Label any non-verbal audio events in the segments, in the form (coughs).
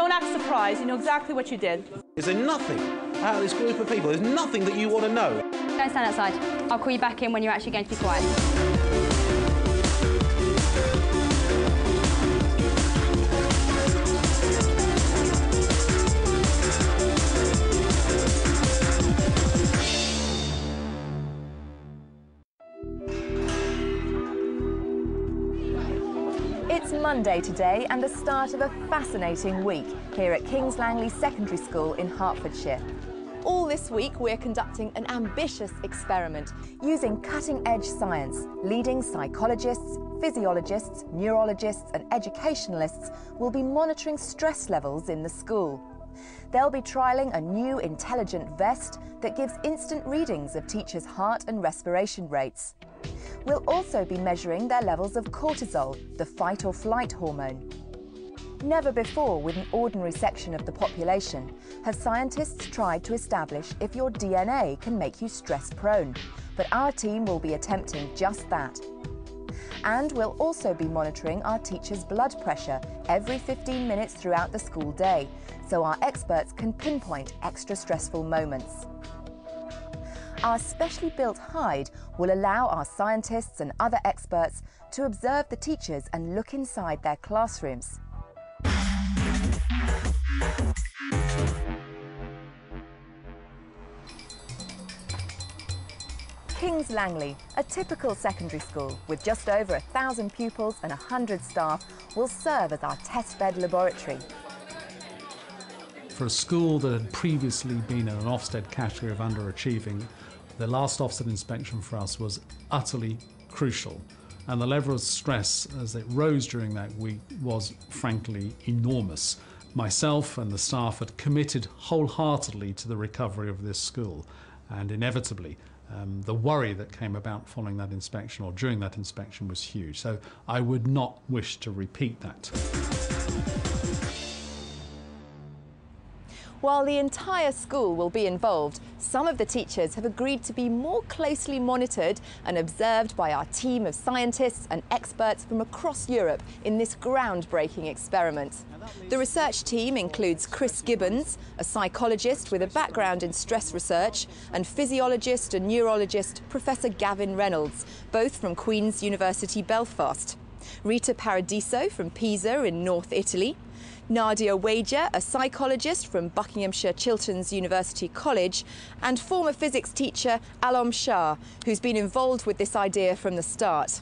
Don't act surprised. You know exactly what you did. Is there nothing out of this group of people? There's nothing that you want to know. Go and stand outside. I'll call you back in when you're actually going to be quiet. Monday today and the start of a fascinating week here at Kings Langley Secondary School in Hertfordshire. All this week we're conducting an ambitious experiment using cutting-edge science. Leading psychologists, physiologists, neurologists and educationalists will be monitoring stress levels in the school. They'll be trialling a new intelligent vest that gives instant readings of teachers' heart and respiration rates. We'll also be measuring their levels of cortisol, the fight or flight hormone. Never before with an ordinary section of the population have scientists tried to establish if your DNA can make you stress prone, but our team will be attempting just that. And we'll also be monitoring our teachers' blood pressure every 15 minutes throughout the school day, so our experts can pinpoint extra stressful moments. Our specially built hide will allow our scientists and other experts to observe the teachers and look inside their classrooms. Kings Langley, a typical secondary school with just over a thousand pupils and a hundred staff, will serve as our testbed laboratory. For a school that had previously been in an Ofsted category of underachieving, the last Ofsted inspection for us was utterly crucial. And the level of stress as it rose during that week was frankly enormous. Myself and the staff had committed wholeheartedly to the recovery of this school, and inevitably, um, the worry that came about following that inspection or during that inspection was huge. So I would not wish to repeat that. While the entire school will be involved, some of the teachers have agreed to be more closely monitored and observed by our team of scientists and experts from across Europe in this groundbreaking experiment. The research team includes Chris Gibbons, a psychologist with a background in stress research, and physiologist and neurologist Professor Gavin Reynolds, both from Queen's University Belfast. Rita Paradiso from Pisa in North Italy, Nadia Wager, a psychologist from Buckinghamshire Chilterns University College, and former physics teacher Alom Shah, who's been involved with this idea from the start.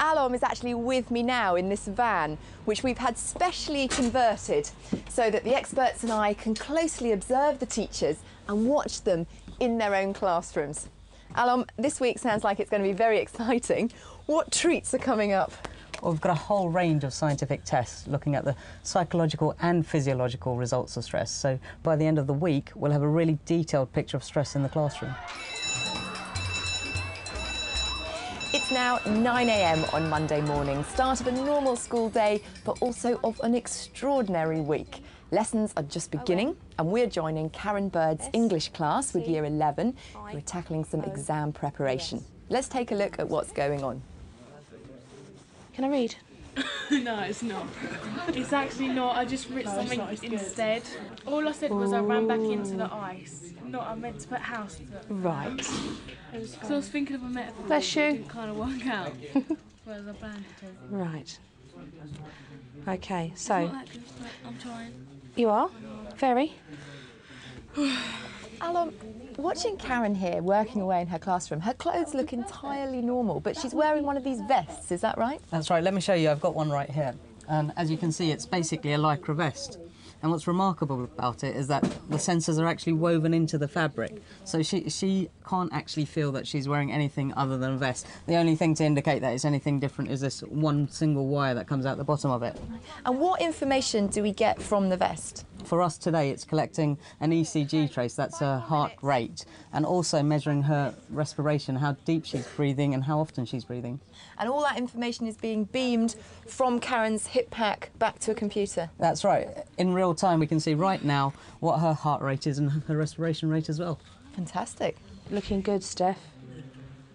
Alom is actually with me now in this van, which we've had specially converted so that the experts and I can closely observe the teachers and watch them in their own classrooms. Alom, this week sounds like it's going to be very (laughs) exciting. What treats are coming up? Well, we've got a whole range of scientific tests looking at the psychological and physiological results of stress. So by the end of the week, we'll have a really detailed picture of stress in the classroom. It's now 9am on Monday morning, start of a normal school day, but also of an extraordinary week. Lessons are just beginning, and we're joining Karen Bird's English class with Year 11, who are tackling some exam preparation. Let's take a look at what's going on. Can I read? (laughs) no, it's not. It's actually not. I just wrote something instead. All I said was I ran back into the ice. Not I meant to put house. Right. Because I was thinking of a metaphor. Bless you. Didn't kind of work out. (laughs) Whereas I planned it to. Right. Okay, so Not that good, but I'm trying. you are very. (sighs) (sighs) (sighs) Alom, watching Karen here working away in her classroom, her clothes look entirely normal, but she's wearing one of these vests, is that right? That's right, let me show you, I've got one right here. And as you can see, it's basically a lycra vest. And what's remarkable about it is that the sensors are actually woven into the fabric. So she, she can't actually feel that she's wearing anything other than a vest. The only thing to indicate that it's anything different is this one single wire that comes out the bottom of it. And what information do we get from the vest? For us today, it's collecting an ECG trace, that's her heart rate, and also measuring her respiration, how deep she's breathing and how often she's breathing. And all that information is being beamed from Karen's hip pack back to a computer. That's right. In real time, we can see right now what her heart rate is and her respiration rate as well. Fantastic. Looking good, Steph.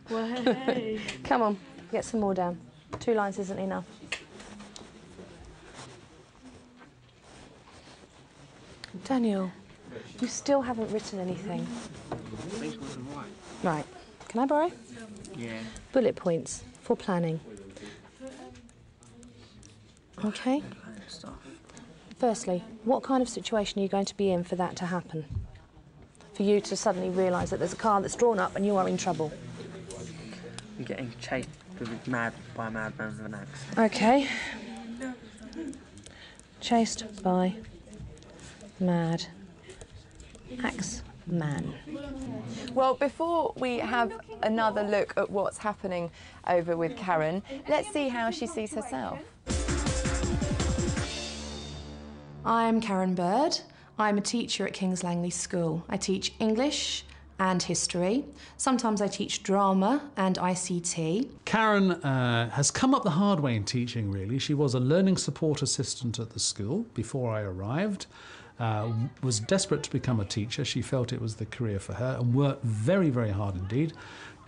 Well, (laughs) hey. Come on, get some more down. Two lines isn't enough. Daniel, you still haven't written anything. Right. Can I borrow? Yeah. Bullet points for planning. Okay. Firstly, what kind of situation are you going to be in for that to happen? For you to suddenly realise that there's a car that's drawn up and you are in trouble. I'm getting chased with mad by a madman with an axe. Okay. Chased by mad axe man. Well, before we have another look at what's happening over with Karen, let's see how she sees herself. I'm Karen Bird. I'm a teacher at King's Langley School. I teach English and history. Sometimes I teach drama and ICT. Karen uh, has come up the hard way in teaching, really. She was a learning support assistant at the school before I arrived. Uh, was desperate to become a teacher. She felt it was the career for her and worked very, very hard indeed.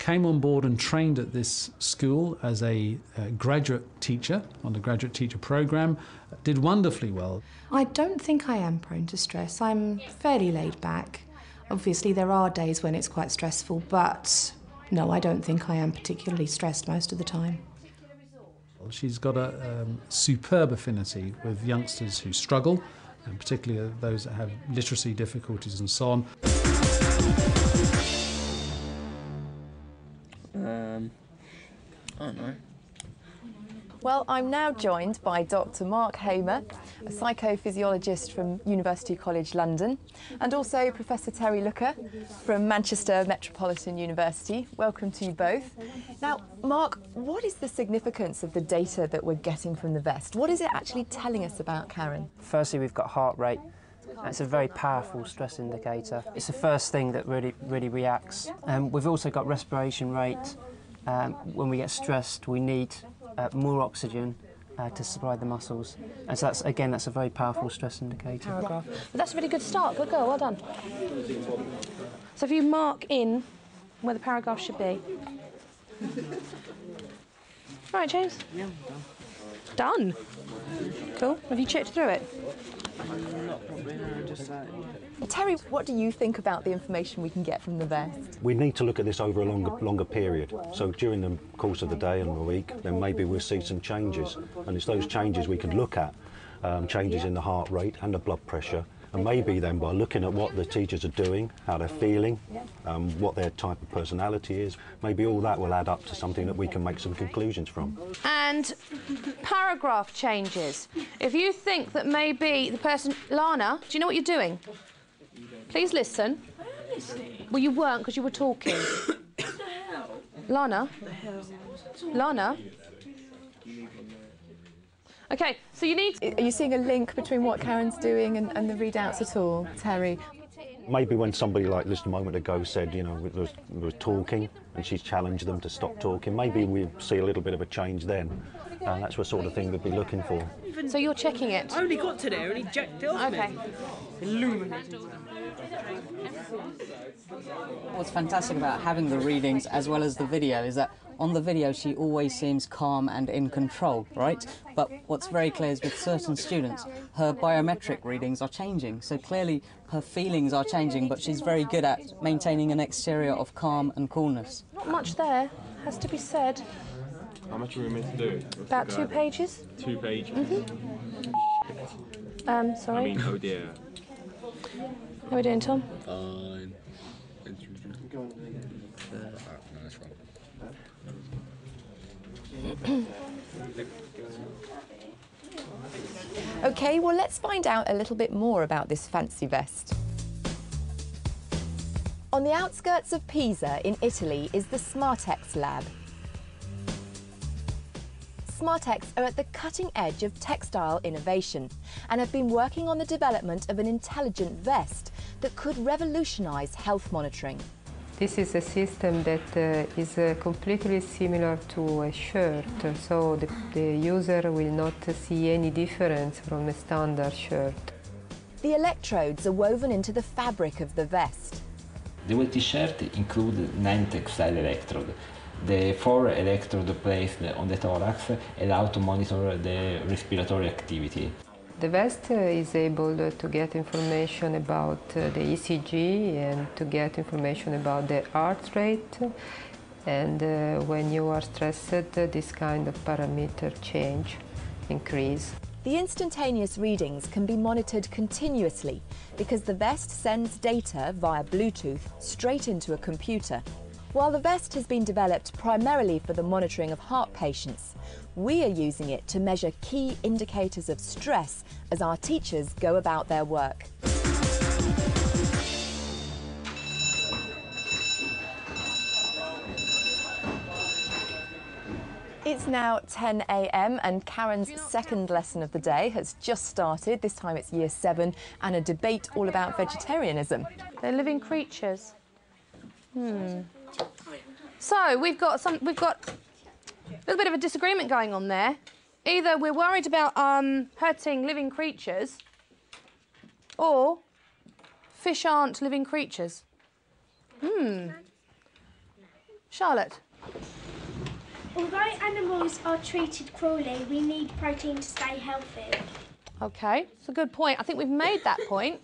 Came on board and trained at this school as a graduate teacher on the graduate teacher program. Did wonderfully well. I don't think I am prone to stress. I'm fairly laid back. Obviously, there are days when it's quite stressful, but no, I don't think I am particularly stressed most of the time. She's got a um, superb affinity with youngsters who struggle, and particularly those that have literacy difficulties and so on. Don't know. Well, I'm now joined by Dr. Mark Hamer, a psychophysiologist from University College London, and also Professor Terry Looker from Manchester Metropolitan University. Welcome to you both. Now, Mark, what is the significance of the data that we're getting from the vest? What is it actually telling us about Karen? Firstly, we've got heart rate. It's a very powerful stress indicator. It's the first thing that really, really reacts. Um, we've also got respiration rate. Um, when we get stressed, we need uh, more oxygen uh, to supply the muscles. And so that's, again, that's a very powerful stress indicator. Paragraph. But that's a really good start. Good girl. Well done. So if you mark in where the paragraph should be. Right, James. Yeah, Done. done. Cool. Have you checked through it? Terry, what do you think about the information we can get from the vest? We need to look at this over a longer, longer period. So during the course of the day and the week, then maybe we'll see some changes. And it's those changes we can look at, um, changes in the heart rate and the blood pressure. And maybe then by looking at what the teachers are doing, how they're feeling, um, what their type of personality is, maybe all that will add up to something that we can make some conclusions from. And paragraph changes. If you think that maybe the person, Lana, do you know what you're doing? Please listen. Well, you weren't because you were talking. Lana. Lana. Okay, so you need. Are you seeing a link between what Karen's doing and, and the readouts at all, Terry? Maybe when somebody like just a moment ago said, you know, was, was talking and she's challenged them to stop talking, maybe we see a little bit of a change then. Uh, that's the sort of thing we'd be looking for. So you're checking it. I only got to there and he jacked it off Okay. me. Illuminated. What's fantastic about having the readings as well as the video is that on the video she always seems calm and in control, right? But what's very clear is with certain students, her biometric readings are changing. So clearly her feelings are changing, but she's very good at maintaining an exterior of calm and coolness. Not much there, has to be said. How much are we meant to do? What's About two pages. Two pages. Um, I sorry. mean, oh dear. How are we doing, Tom? Fine. (coughs) Okay, well, let's find out a little bit more about this fancy vest. On the outskirts of Pisa in Italy is the Smartex lab. Smartex are at the cutting edge of textile innovation and have been working on the development of an intelligent vest that could revolutionise health monitoring. This is a system that uh, is uh, completely similar to a shirt, so the, the user will not see any difference from a standard shirt. The electrodes are woven into the fabric of the vest. The whole t-shirt includes nine textile electrodes. The four electrodes placed on the thorax allow to monitor the respiratory activity. The vest uh, is able to get information about uh, the ECG and to get information about the heart rate. And uh, when you are stressed, this kind of parameter change, increase. The instantaneous readings can be monitored continuously because the vest sends data via Bluetooth straight into a computer. While the vest has been developed primarily for the monitoring of heart patients, we are using it to measure key indicators of stress as our teachers go about their work. It's now 10 a.m. and Karen's second lesson of the day has just started. This time it's year seven and a debate all about vegetarianism. They're living creatures. Hmm. So we've got some. We've got a little bit of a disagreement going on there. Either we're worried about um, hurting living creatures, or fish aren't living creatures. Hmm. Charlotte. Although animals are treated cruelly, we need protein to stay healthy. Okay, it's a good point. I think we've made that point.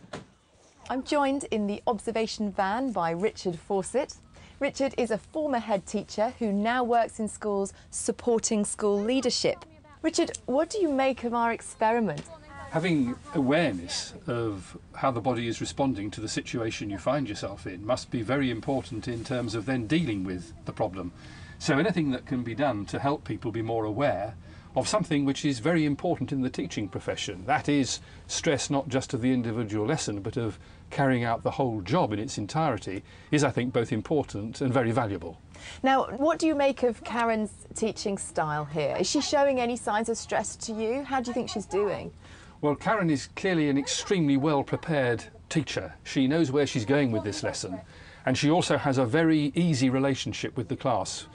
I'm joined in the observation van by Richard Fawcett. Richard is a former head teacher who now works in schools supporting school leadership. Richard, what do you make of our experiment? Having awareness of how the body is responding to the situation you find yourself in must be very important in terms of then dealing with the problem. So anything that can be done to help people be more aware of something which is very important in the teaching profession. That is stress not just of the individual lesson, but of carrying out the whole job in its entirety, is, I think, both important and very valuable. Now, what do you make of Karen's teaching style here? Is she showing any signs of stress to you? How do you think she's doing? Well, Karen is clearly an extremely well prepared teacher. She knows where she's going with this lesson, and she also has a very easy relationship with the class.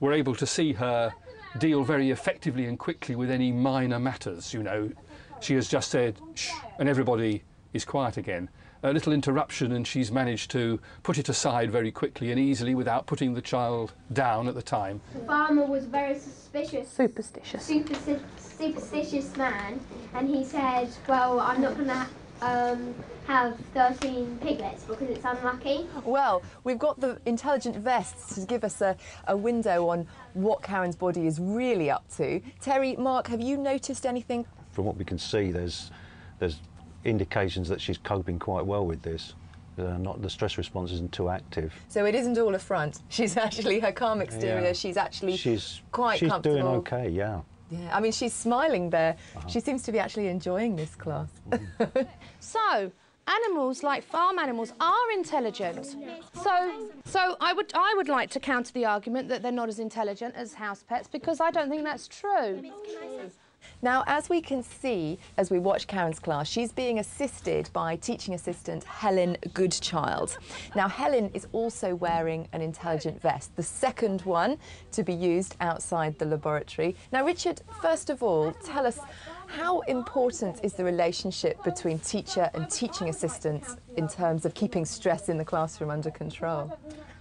We're able to see her deal very effectively and quickly with any minor matters. You know, she has just said, shh, and everybody is quiet again. A little interruption, and she's managed to put it aside very quickly and easily without putting the child down at the time. The farmer was very suspicious. Superstitious. Supersti- superstitious man, and he said, "Well, I'm not going to um, have 13 piglets because it's unlucky." Well, we've got the intelligent vests to give us a, a window on what Karen's body is really up to. Terry, Mark, have you noticed anything? From what we can see, there's there's indications that she's coping quite well with this. Uh, not the stress response isn't too active. So it isn't all a front. (laughs) She's actually her calm exterior. Yeah. She's actually She's quite she's comfortable. doing okay. Yeah. Yeah, I mean she's smiling there. Uh-huh. She seems to be actually enjoying this class. (laughs) So, animals like farm animals are intelligent. So, so I would I would like to counter the argument that they're not as intelligent as house pets because I don't think that's true. Now, as we can see as we watch Karen's class, she's being assisted by teaching assistant Helen Goodchild. Now, Helen is also wearing an intelligent vest, the second one to be used outside the laboratory. Now, Richard, first of all, tell us how important is the relationship between teacher and teaching assistants in terms of keeping stress in the classroom under control?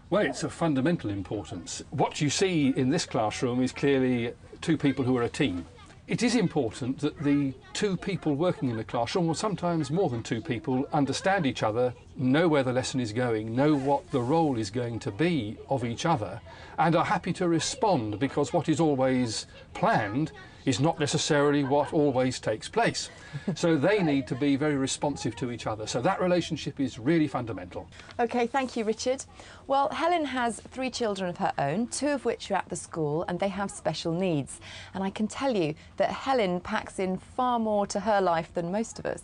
Well, it's of fundamental importance. What you see in this classroom is clearly two people who are a team. It is important that the two people working in the classroom, or sometimes more than two people, understand each other, know where the lesson is going, know what the role is going to be of each other, and are happy to respond because what is always planned is not necessarily what always takes place. (laughs) so they need to be very responsive to each other. So that relationship is really fundamental. OK, thank you, Richard. Well, Helen has three children of her own, two of which are at the school, and they have special needs. And I can tell you that Helen packs in far more to her life than most of us.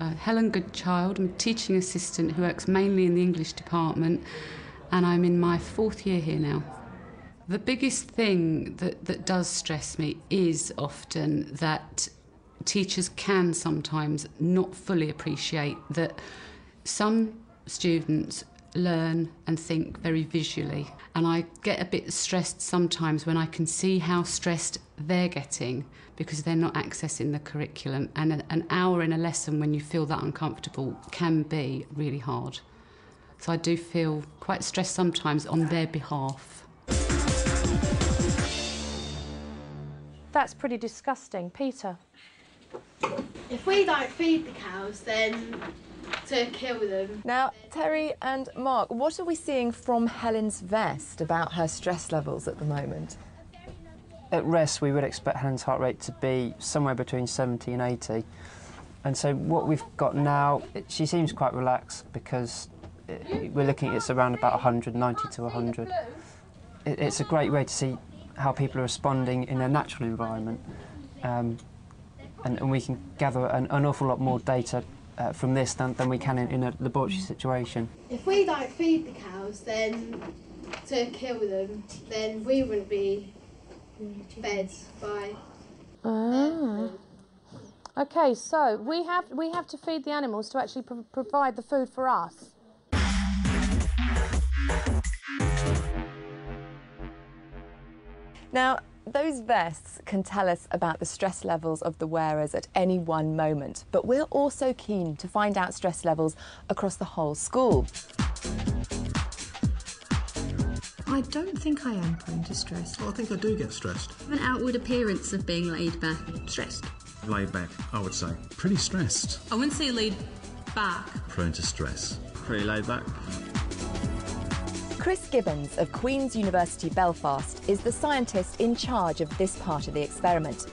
uh, Helen Goodchild. I'm a teaching assistant who works mainly in the English department, and I'm in my fourth year here now. The biggest thing that, that does stress me is often that teachers can sometimes not fully appreciate that some students learn and think very visually. And I get a bit stressed sometimes when I can see how stressed they're getting because they're not accessing the curriculum. And an, an hour in a lesson when you feel that uncomfortable can be really hard. So I do feel quite stressed sometimes on their behalf. That's pretty disgusting. Peter? If we don't feed the cows, then to kill them. Now, Terry and Mark, what are we seeing from Helen's vest about her stress levels at the moment? At rest, we would expect Helen's heart rate to be somewhere between 70 and 80. And so what we've got now, it, she seems quite relaxed because it, we're looking at it's around about 190 to 100. It, it's a great way to see how people are responding in a natural environment. Um, and, and we can gather an, an awful lot more data uh, from this than, than we can in, in a laboratory situation. If we don't feed the cows, then to kill them, then we wouldn't be fed by. Ah. Okay, so we have we have to feed the animals to actually pro- provide the food for us. Now, those vests can tell us about the stress levels of the wearers at any one moment, but we're also keen to find out stress levels across the whole school. I don't think I am prone to stress. Well, I think I do get stressed. Have an outward appearance of being laid back. Stressed. Laid back, I would say. Pretty stressed. I wouldn't say laid back. Prone to stress. Pretty laid back. Chris Gibbons of Queen's University Belfast is the scientist in charge of this part of the experiment.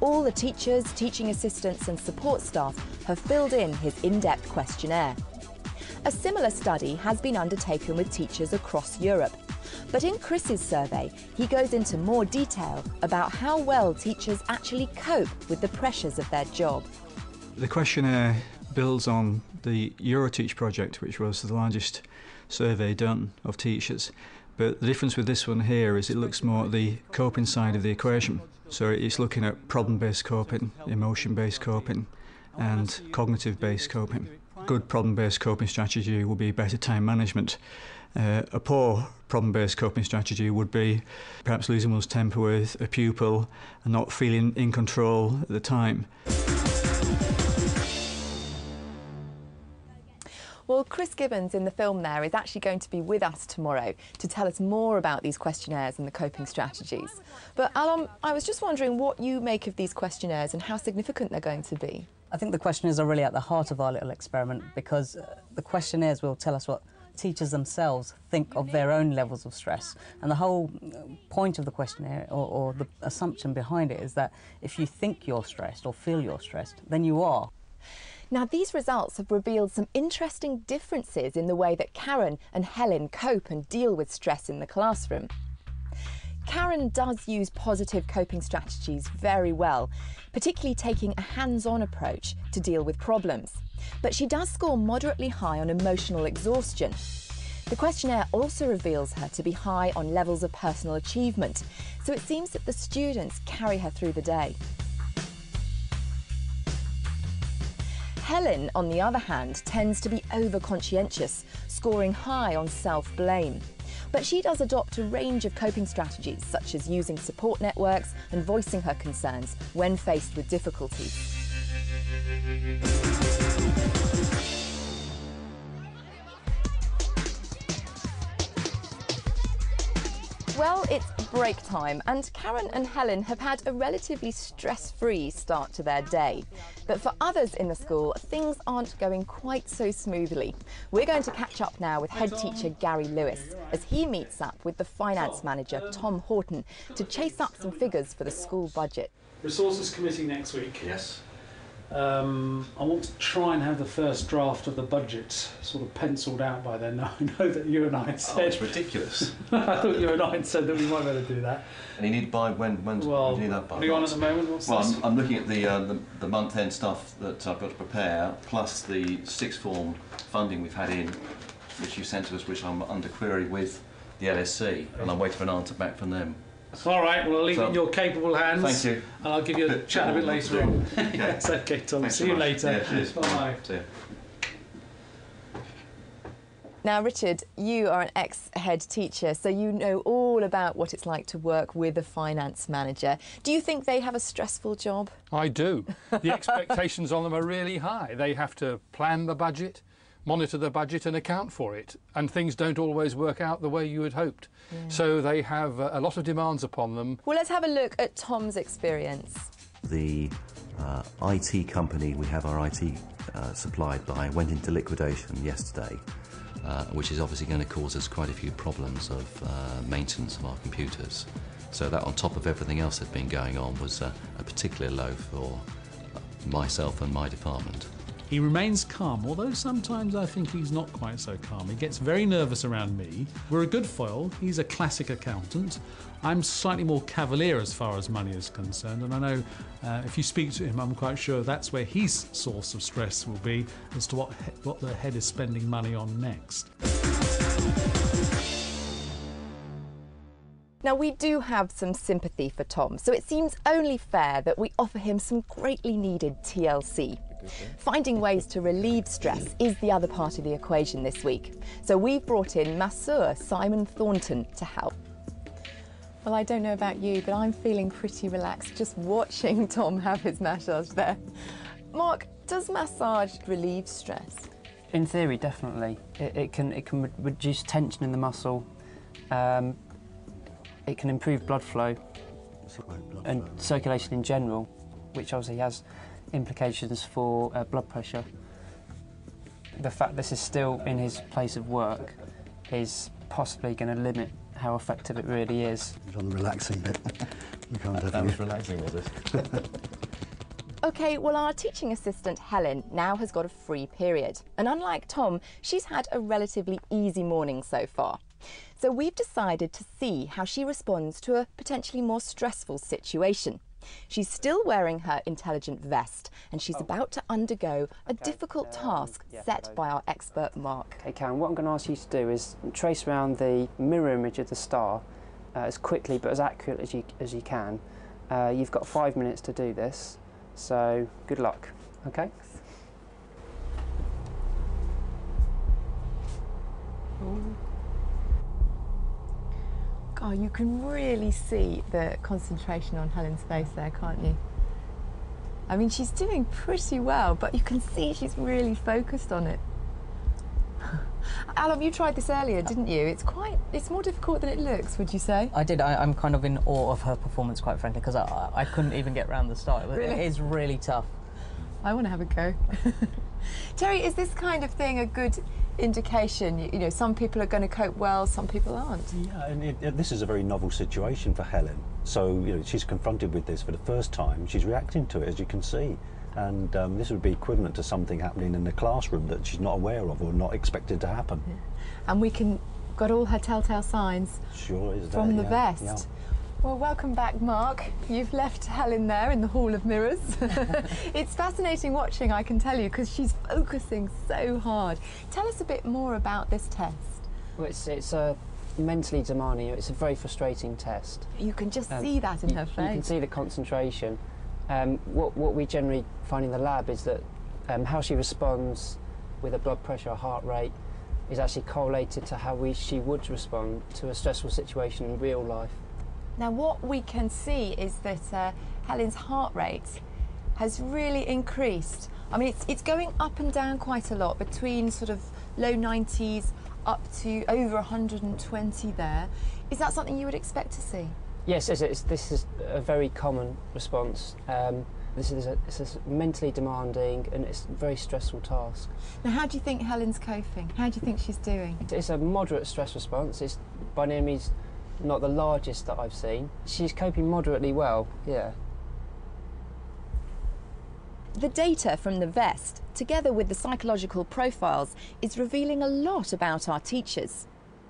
All the teachers, teaching assistants, and support staff have filled in his in depth questionnaire. A similar study has been undertaken with teachers across Europe. But in Chris's survey, he goes into more detail about how well teachers actually cope with the pressures of their job. The questionnaire builds on the Euroteach project, which was the largest survey done of teachers. But the difference with this one here is it looks more at the coping side of the equation. So it's looking at problem based coping, emotion based coping, and cognitive based coping. Good problem based coping strategy will be better time management. Uh, a poor problem based coping strategy would be perhaps losing one's temper with a pupil and not feeling in control at the time. Well, Chris Gibbons in the film there is actually going to be with us tomorrow to tell us more about these questionnaires and the coping strategies. But Alom, I was just wondering what you make of these questionnaires and how significant they're going to be. I think the questionnaires are really at the heart of our little experiment because uh, the questionnaires will tell us what teachers themselves think of their own levels of stress. And the whole uh, point of the questionnaire or, or the assumption behind it is that if you think you're stressed or feel you're stressed, then you are. Now, these results have revealed some interesting differences in the way that Karen and Helen cope and deal with stress in the classroom. Karen does use positive coping strategies very well, particularly taking a hands on approach to deal with problems. But she does score moderately high on emotional exhaustion. The questionnaire also reveals her to be high on levels of personal achievement, so it seems that the students carry her through the day. Helen, on the other hand, tends to be over conscientious, scoring high on self blame. But she does adopt a range of coping strategies, such as using support networks and voicing her concerns when faced with difficulties. Well, it's break time, and Karen and Helen have had a relatively stress free start to their day. But for others in the school, things aren't going quite so smoothly. We're going to catch up now with head teacher Gary Lewis as he meets up with the finance manager Tom Horton to chase up some figures for the school budget. Resources committee next week. Yes. Um, I want to try and have the first draft of the budget sort of penciled out by then. (laughs) I know that you and I had said. Oh, it's ridiculous. (laughs) I thought you and I had said that we might be able to do that. And you need by when? When Well, do you need that by? are you on at the moment? What's well? I'm, I'm looking at the, uh, the the month-end stuff that I've got to prepare, plus the sixth form funding we've had in, which you sent to us, which I'm under query with the LSC, and I'm waiting for an answer back from them. All right, well, I'll leave So- it in your capable hands. Thank you. And I'll give you a Bit- chat a bit bit later to do. on. Okay. yes, okay, Tom. Thanks See so you much. later. Yeah, cheers. Bye. See ya. Now, Richard, you are an ex head teacher, so you know all about what it's like to work with a finance manager. Do you think they have a stressful job? I do. The expectations on them are really high. They have to plan the budget, monitor the budget and account for it, and things don't always work out the way you had hoped. So they have uh, a lot of demands upon them. Well, let's have a look at Tom's experience. The uh, IT company we have our IT uh, supplied by went into liquidation yesterday, uh, which is obviously going to cause us quite a few problems of uh, maintenance of our computers. So that on top of everything else that's been going on was uh, a particular low for myself and my department. He remains calm, although sometimes I think he's not quite so calm. He gets very nervous around me. We're a good foil. He's a classic accountant. I'm slightly more cavalier as far as money is concerned, and I know uh, if you speak to him, I'm quite sure that's where his source of stress will be as to what what the head is spending money on next. Now, we do have some sympathy for Tom, so it seems only fair that we offer him some greatly needed TLC. Finding ways to relieve stress is the other part of the equation this week. So we've brought in masseur Simon Thornton to help. Well, I don't know about you, but I'm feeling pretty relaxed just watching (laughs) Tom have his massage there. Mark, does massage relieve stress? In theory, definitely. It, it can it can re- reduce tension in the muscle. Um, it can improve blood flow and circulation in general, which obviously has implications for uh, blood pressure. The fact this is still in his place of work is possibly going to limit how effective it really is. on the relaxing bit. (laughs) We can't have That you. was relaxing, was it? (laughs) Okay, well, our teaching assistant Helen now has got a free period. And unlike Tom, she's had a relatively easy morning so far. So we've decided to see how she responds to a potentially more stressful situation. She's still wearing her intelligent vest and she's about to undergo a difficult task set by our expert Mark. Okay, Karen, what I'm going to ask you to do is trace around the mirror image of the star uh, as quickly but as accurate as you, as you can. Uh, you've got five minutes to do this, so good luck, okay? God, you can really see the concentration on Helen's face there, can't you? I mean, she's doing pretty well, but you can see she's really focused on it. (laughs) Alom, you tried this earlier, didn't you? It's quite, it's more difficult than it looks, would you say? I did. I, I'm kind of in awe of her performance, quite frankly, because I, I I couldn't even get round the start. Really? It is really tough. I want to have a go. (laughs) Terry, is this kind of thing a good indication? You, you know, some people are going to cope well, some people aren't. Yeah, and it, it- this is a very novel situation for Helen. So you know, she's confronted with this for the first time. She's reacting to it, as you can see. And um, this would be equivalent to something happening in the classroom that she's not aware of or not expected to happen. And we can got all her telltale signs Sure is from the yeah, vest. yeah. Well, welcome back, Mark. You've left Helen there in the Hall of Mirrors. (laughs) it's fascinating watching, I can tell you, because she's focusing so hard. Tell us a bit more about this test. Well, it's, it's uh, mentally demanding. It's a very frustrating test. You can just Um, see that in you, her You can see the concentration. Um, what, what we generally find in the lab is that um, how she responds with her blood pressure, her heart rate, is actually correlated to how we, she would respond to a stressful situation in real life. Now, what we can see is that uh, Helen's heart rate has really increased. I mean, it's, it's going up and down quite a lot, between sort of low 90s up to over 120 there. Is that something you would expect to see? Yes, it's, it's, this is a very common response. Um, this is a, it's a mentally demanding and it's a very stressful task. Now, how do you think Helen's coping? How do you think she's doing? It's a moderate stress response. It's by no means not the largest that I've seen. She's coping moderately well, yeah. The data from the vest, together with the psychological profiles, is revealing a lot about our teachers.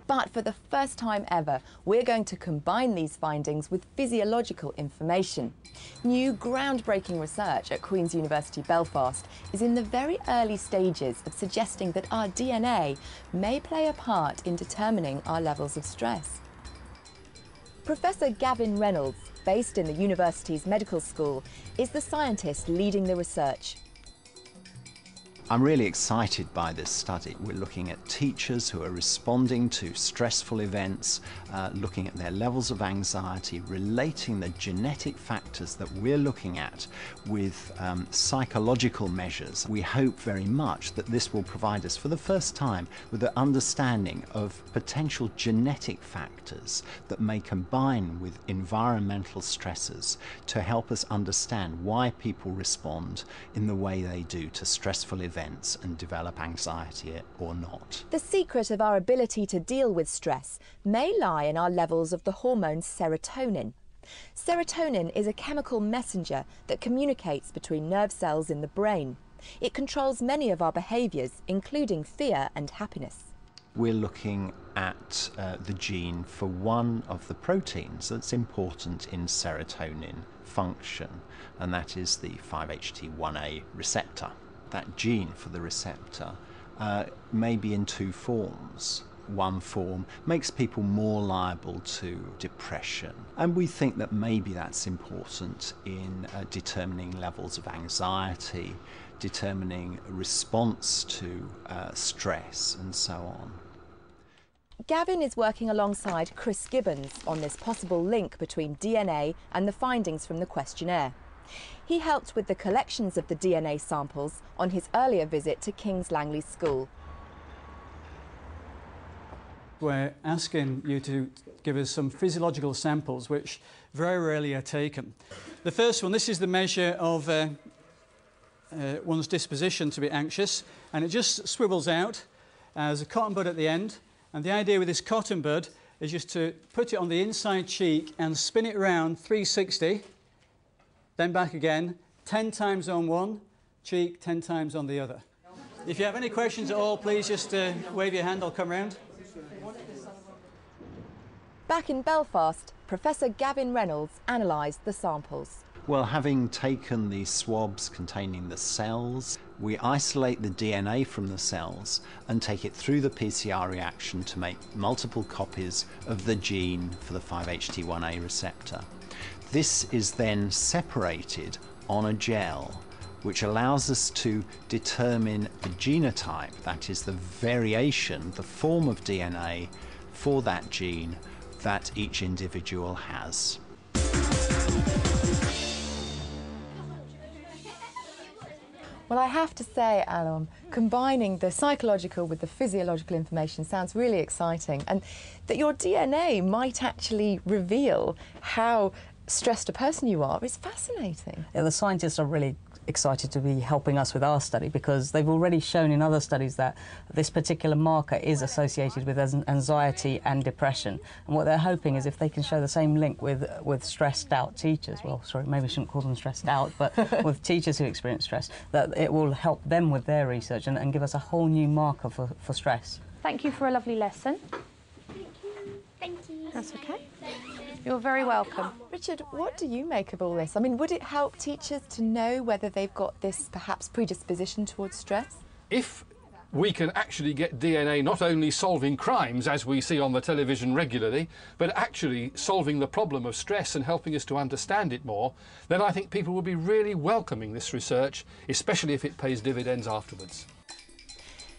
But for the first time ever, we're going to combine these findings with physiological information. New groundbreaking research at Queen's University Belfast is in the very early stages of suggesting that our DNA may play a part in determining our levels of stress. Professor Gavin Reynolds, based in the university's medical school, is the scientist leading the research. I'm really excited by this study. We're looking at teachers who are responding to stressful events, uh, looking at their levels of anxiety, relating the genetic factors that we're looking at with um, psychological measures. We hope very much that this will provide us for the first time with an understanding of potential genetic factors that may combine with environmental stressors to help us understand why people respond in the way they do to stressful events events and develop anxiety or not. The secret of our ability to deal with stress may lie in our levels of the hormone serotonin. Serotonin is a chemical messenger that communicates between nerve cells in the brain. It controls many of our behaviours, including fear and happiness. We're looking at uh, the gene for one of the proteins that's important in serotonin function, and that is the 5-HT1A receptor that gene for the receptor uh, may be in two forms. One form makes people more liable to depression, and we think that maybe that's important in uh, determining levels of anxiety, determining response to uh, stress, and so on. Gavin is working alongside Chris Gibbons on this possible link between DNA and the findings from the questionnaire. He helped with the collections of the DNA samples on his earlier visit to King's Langley School. We're asking you to give us some physiological samples which very rarely are taken. The first one, this is the measure of uh, uh, one's disposition to be anxious, and it just swivels out as a cotton bud at the end. And the idea with this cotton bud is just to put it on the inside cheek and spin it around 360 then back again, 10 times on one cheek, 10 times on the other. If you have any questions at all, please just uh, wave your hand, I'll come round. Back in Belfast, Professor Gavin Reynolds analysed the samples. Well, having taken the swabs containing the cells, we isolate the DNA from the cells and take it through the PCR reaction to make multiple copies of the gene for the 5-HT1A receptor. This is then separated on a gel which allows us to determine the genotype, that is the variation, the form of DNA for that gene that each individual has. Well, I have to say, Alom, combining the psychological with the physiological information sounds really exciting, and that your DNA might actually reveal how stressed a person you are is fascinating. Yeah, the scientists are really excited to be helping us with our study because they've already shown in other studies that this particular marker is associated with anxiety and depression. And what they're hoping is if they can show the same link with with stressed out teachers, well, sorry, maybe I shouldn't call them stressed out, but (laughs) with teachers who experience stress, that it will help them with their research and, and give us a whole new marker for, for stress. Thank you for a lovely lesson. Thank you. Thank you. That's okay. You're very welcome. Richard, what do you make of all this? I mean, would it help teachers to know whether they've got this perhaps predisposition towards stress? If we can actually get DNA not only solving crimes as we see on the television regularly, but actually solving the problem of stress and helping us to understand it more, then I think people will be really welcoming this research, especially if it pays dividends afterwards.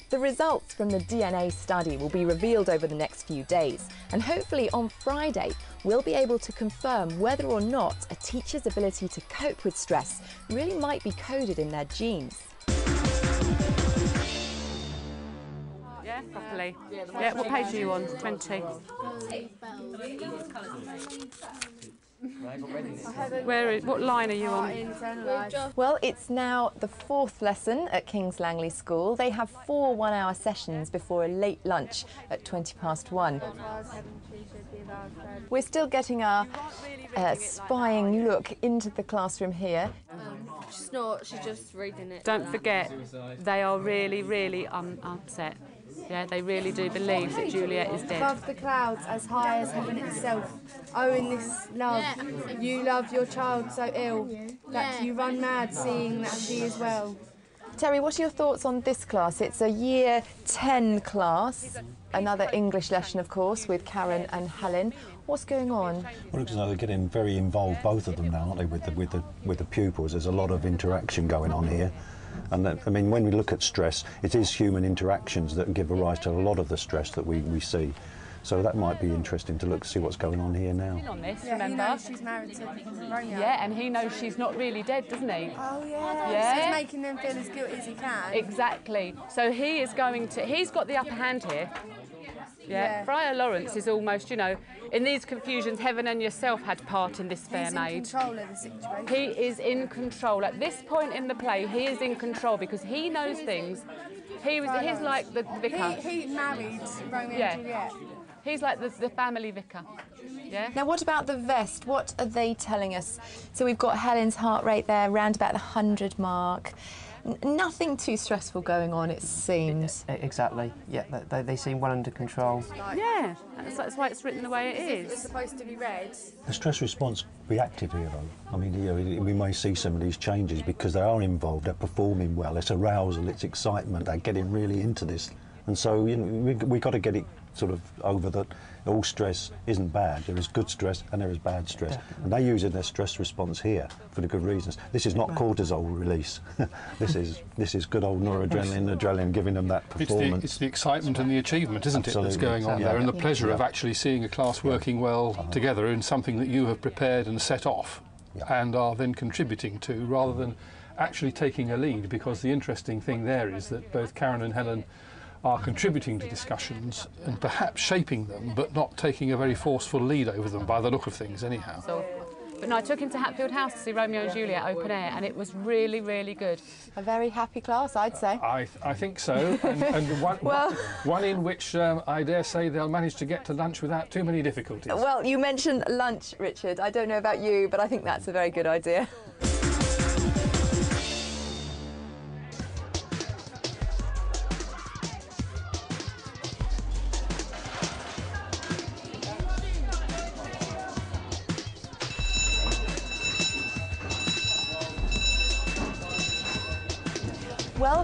The results from the DNA study will be revealed over the next few days, and hopefully on Friday we'll be able to confirm whether or not a teacher's ability to cope with stress really might be coded in their genes. Yeah, properly. Yeah, what page are you on? 20. Where is, what line are you on? Well, it's now the fourth lesson at King's Langley School. They have four one hour sessions before a late lunch at 20 past one. We're still getting our uh, spying look into the classroom here. She's not, she's just reading it. Don't forget, they are really, really um, upset. Yeah, they really do believe that Juliet is dead. Above the clouds, as high as heaven itself, oh, in this love, you love your child so ill that you run mad seeing that she is well. Terry, what are your thoughts on this class? It's a year 10 class, another English lesson, of course, with Karen and Helen. What's going on? Well, looks as though they're getting very involved, both of them now, aren't they, with the, with the, with the pupils? There's a lot of interaction going on here. And that, I mean, when we look at stress, it is human interactions that give rise to a lot of the stress that we, we see. So that might be interesting to look see what's going on here now. on this, Yeah, he remember? knows she's married to Romeo. Yeah, and he knows she's not really dead, doesn't he? Oh yeah. Yeah. So he's making them feel as guilty as he can. Exactly. So he is going to. He's got the upper hand here. Yeah. Yeah. Friar Lawrence is almost, you know, in these confusions, Heaven and yourself had part in this fair He's in maid. control of the situation. He is in control. At this point in the play, he is in control because he knows things. He was. He's like the vicar. He, he married Romeo Yeah. and Juliet. He's like the, the family vicar. Yeah. Now, what about the vest? What are they telling us? So we've got Helen's heart rate there, round about the 100 mark. N- nothing too stressful going on, it seems. Exactly. Yeah, they- they, they seem well under control. Yeah. That's, that's why it's written the way it It's supposed to be red. The stress response reactive here, though. I mean, you know, we may see some of these changes because they are involved, they're performing well, it's arousal, it's excitement, they're getting really into this. And so, you know, we, we got to get it sort of over that all stress isn't bad. There is good stress and there is bad stress. And they're using their stress response here for the good reasons. This is not cortisol release. (laughs) this is this is good old noradrenaline, adrenaline giving them that It's the, performance. it's the excitement and the achievement, isn't it, that's going on Yeah. there, and the pleasure of actually seeing a class working well uh-huh. together in something that you have prepared and set off and are then contributing to rather than actually taking a lead. Because the interesting thing there is that both Karen and Helen are contributing to discussions and perhaps shaping them, but not taking a very forceful lead over them by the look of things, anyhow. So, but no, I took him to Hatfield House to see Romeo and Juliet open air, and it was really, really good. A very happy class, I'd say. I, I think so, and, and (laughs) one, Well- one in which um, I dare say they'll manage to get to lunch without too many difficulties. Well, you mentioned lunch, Richard. I don't know about you, but I think that's a very good idea.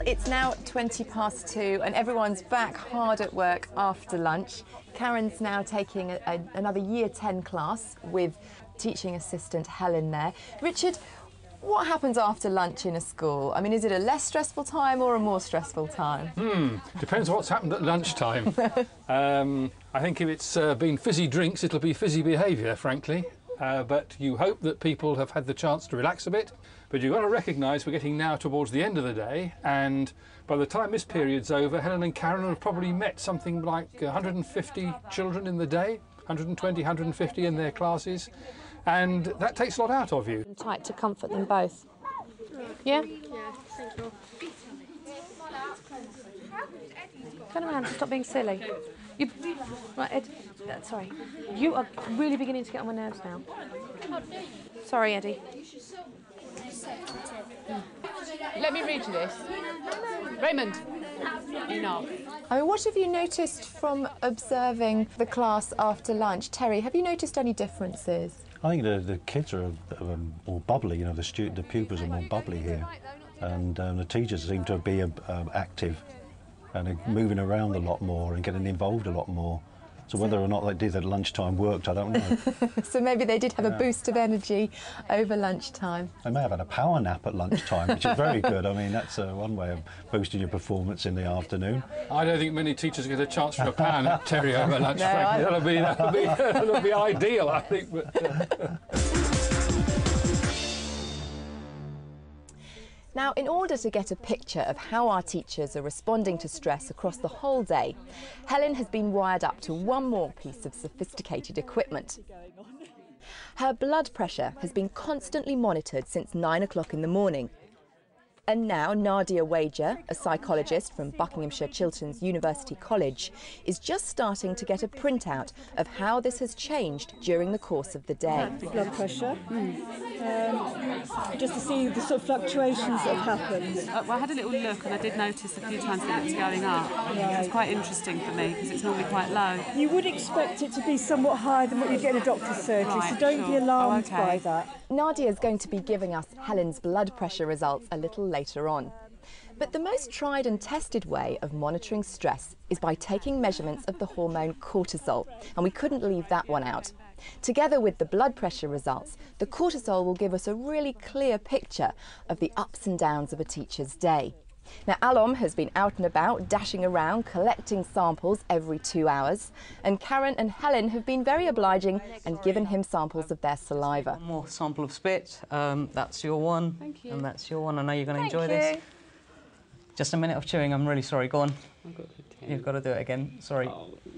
It's now 20 past two, and everyone's back hard at work after lunch. Karen's now taking a, a, another year 10 class with teaching assistant Helen there. Richard, what happens after lunch in a school? I mean, is it a less stressful time or a more stressful time? Hmm, depends what's happened at lunchtime. (laughs) um, I think if it's uh, been fizzy drinks, it'll be fizzy behaviour, frankly. Uh, but you hope that people have had the chance to relax a bit. But you've got to recognise we're getting now towards the end of the day, and by the time this period's over, Helen and Karen have probably met something like 150 children in the day, 120, 150 in their classes, and that takes a lot out of you. Tight to comfort them both. Yeah? Yeah, thank you. Turn around, stop being silly. You, right, Ed, uh, sorry. You are really beginning to get on my nerves now. Sorry, Eddie. Let me read you this. Raymond, enough. I mean, what have you noticed from observing the class after lunch? Terry, have you noticed any differences? I think the, the kids are more bubbly, you know, the, stu- the pupils are more bubbly here. And um, the teachers seem to be um, active and moving around a lot more and getting involved a lot more. So whether or not they did at lunchtime worked, I don't know. (laughs) so maybe they did have a boost of energy over lunchtime. they may have had a power nap at lunchtime, which is very good. I mean, that's uh, one way of boosting your performance in the afternoon. I don't think many teachers get a chance for a pan at Terry over (laughs) lunch, No, That'll be, that'll, be, (laughs) that'll be ideal, I think. But, uh, Now, in order to get a picture of how our teachers are responding to stress across the whole day, Helen has been wired up to one more piece of sophisticated equipment. Her blood pressure has been constantly monitored since nine o'clock in the morning. And now Nadia Wager, a psychologist from Buckinghamshire Chilterns University College, is just starting to get a printout of how this has changed during the course of the day. blood pressure, um, just to see the sort of fluctuations that have happened. Uh, well, I had a little look and I did notice a few times that it was going up. It was quite interesting for me because it's normally quite low. You would expect it to be somewhat higher than what you'd get in a doctor's surgery, so don't be alarmed Oh, okay. by that. Nadia is going to be giving us Helen's blood pressure results a little later on. But the most tried and tested way of monitoring stress is by taking measurements of the hormone cortisol, and we couldn't leave that one out. Together with the blood pressure results, the cortisol will give us a really clear picture of the ups and downs of a teacher's day. Now, Alom has been out and about, dashing around, collecting samples every two hours, and Karen and Helen have been very obliging and given him samples of their saliva. One more sample of spit. Um, that's your one. Thank you. And that's your one. I know you're going to Thank enjoy you. this. Just a minute of chewing. I'm really sorry. Go on. You've got to do it again. Sorry.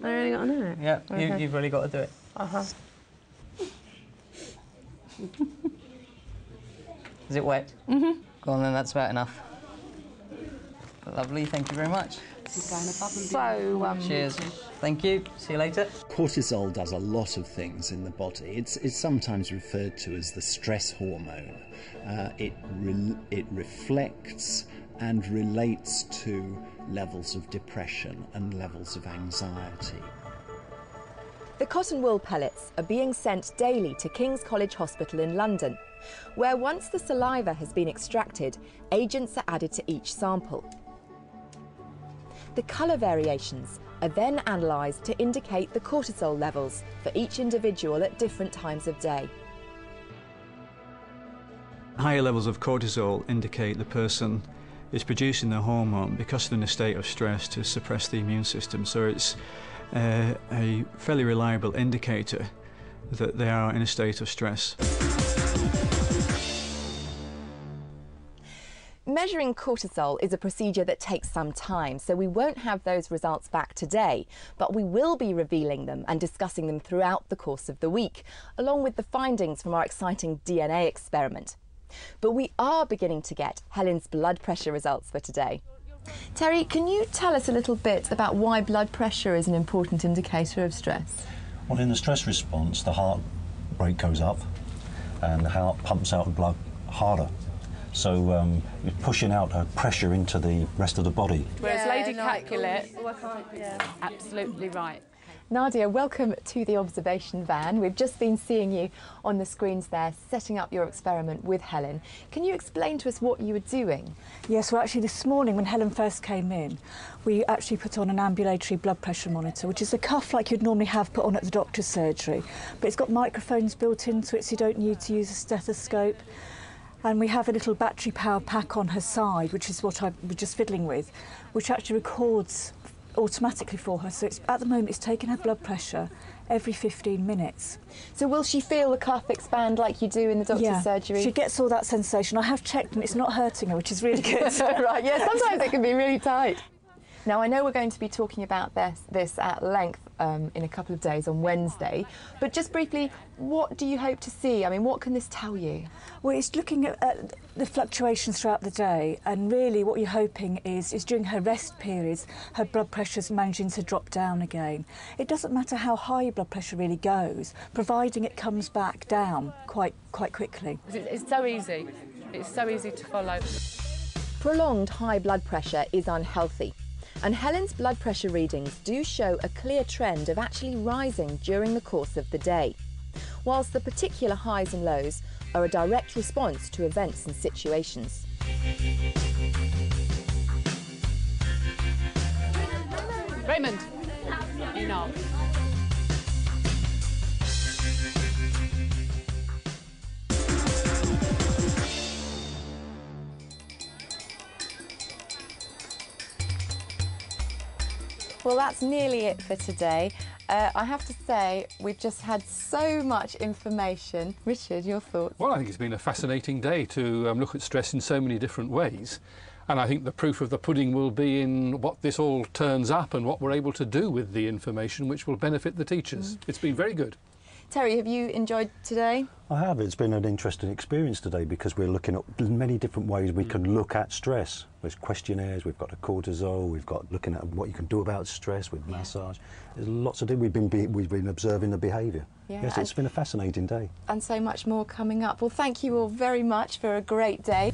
I really got to know it. Yeah, you, Okay. you've really got to do it. Uh huh. (laughs) Is it wet? Mm hmm Go on then, that's about enough. Lovely, thank you very much. So, um, Cheers. Thank you. See you later. Cortisol does a lot of things in the body. It's, it's sometimes referred to as the stress hormone. Uh, it, re- it reflects and relates to levels of depression and levels of anxiety. The cotton wool pellets are being sent daily to King's College Hospital in London, where once the saliva has been extracted, agents are added to each sample. The colour variations are then analysed to indicate the cortisol levels for each individual at different times of day. Higher levels of cortisol indicate the person is producing the hormone because they're in a state of stress to suppress the immune system. So it's uh, a fairly reliable indicator that they are in a state of stress. Measuring cortisol is a procedure that takes some time, so we won't have those results back today, but we will be revealing them and discussing them throughout the course of the week, along with the findings from our exciting DNA experiment. But we are beginning to get Helen's blood pressure results for today. Terry, can you tell us a little bit about why blood pressure is an important indicator of stress? Well, in the stress response, the heart rate goes up and the heart pumps out blood harder. So um, you're pushing out uh, pressure into the rest of the body. Whereas Yeah, Lady no, Capulet, goes- well, I can't- yeah. absolutely right. Nadia, welcome to the observation van. We've just been seeing you on the screens there, setting up your experiment with Helen. Can you explain to us what you were doing? Yes, well, actually, this morning when Helen first came in, we actually put on an ambulatory blood pressure monitor, which is a cuff like you'd normally have put on at the doctor's surgery. But it's got microphones built into it, so you don't need to use a stethoscope. And we have a little battery power pack on her side, which is what I was just fiddling with, which actually records automatically for her. So it's, at the moment, it's taking her blood pressure every 15 minutes. So will she feel the cuff expand like you do in the doctor's yeah, surgery? She gets all that sensation. I have checked and it's not hurting her, which is really (laughs) good. right, yeah, sometimes it can be really tight. (laughs) Now, I know we're going to be talking about this, this at length um, in a couple of days on Wednesday, but just briefly, what do you hope to see? I mean, what can this tell you? Well, it's looking at, at the fluctuations throughout the day, and really what you're hoping is, is during her rest periods, her blood pressure's managing to drop down again. It doesn't matter how high your blood pressure really goes, providing it comes back down quite, quite quickly. It's, it's so easy. It's so easy to follow. Prolonged high blood pressure is unhealthy. And Helen's blood pressure readings do show a clear trend of actually rising during the course of the day, whilst the particular highs and lows are a direct response to events and situations. Raymond, enough. Well, that's nearly it for today. Uh, I have to say, we've just had so much information. Richard, your thoughts? Well, I think it's been a fascinating day to um, look at stress in so many different ways. And I think the proof of the pudding will be in what this all turns up and what we're able to do with the information, which will benefit the teachers. It's been very good. Terry, have you enjoyed today? I have. It's been an interesting experience today because we're looking at many different ways we mm. can look at stress. There's questionnaires, we've got the cortisol, we've got looking at what you can do about stress with massage. There's lots of do. We've been be, we've been observing the behaviour. Yeah, yes, it's been a fascinating day. And so much more coming up. Well, thank you all very much for a great day.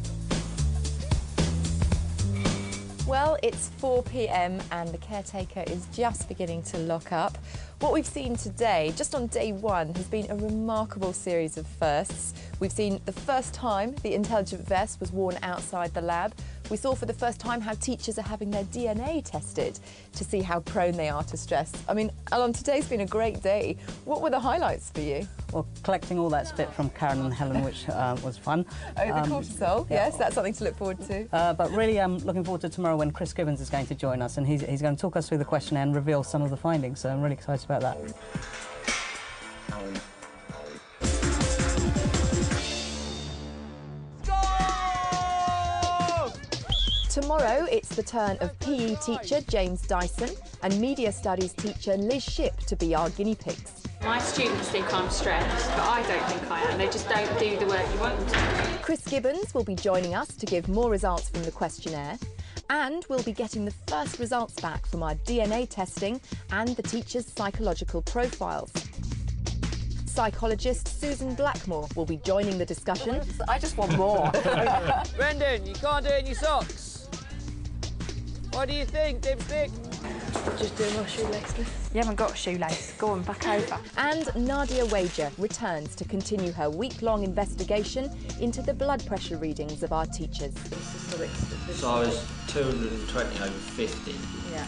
Well, it's 4 pm and the caretaker is just beginning to lock up. What we've seen today, just on day one, has been a remarkable series of firsts. We've seen the first time the intelligent vest was worn outside the lab. We saw for the first time how teachers are having their DNA tested to see how prone they are to stress. I mean, Alom, today's been a great day. What were the highlights for you? Well, collecting all that spit from Karen and Helen, which uh, was fun. Oh, the Um, cortisol, yeah. yes, that's something to look forward to. Uh, but really, I'm looking forward to tomorrow when Chris Gibbons is going to join us and he's, he's going to talk us through the questionnaire and reveal some of the findings. So I'm really excited about that. Tomorrow, it's the turn of PE teacher James Dyson and media studies teacher Liz Ship to be our guinea pigs. My students think I'm stressed, but I don't think I am. They just don't do the work you want them to. Chris Gibbons will be joining us to give more results from the questionnaire. And we'll be getting the first results back from our DNA testing and the teachers' psychological profiles. Psychologist Susan Blackmore will be joining the discussion. I just want more. (laughs) Brendan, you can't do it in your socks. What do you think, dipstick? Just doing my shoelace. You haven't got a shoelace. Go on, back over. And Nadia Wager returns to continue her week-long investigation into the blood pressure readings of our teachers. So I was 220 over 50. Yeah.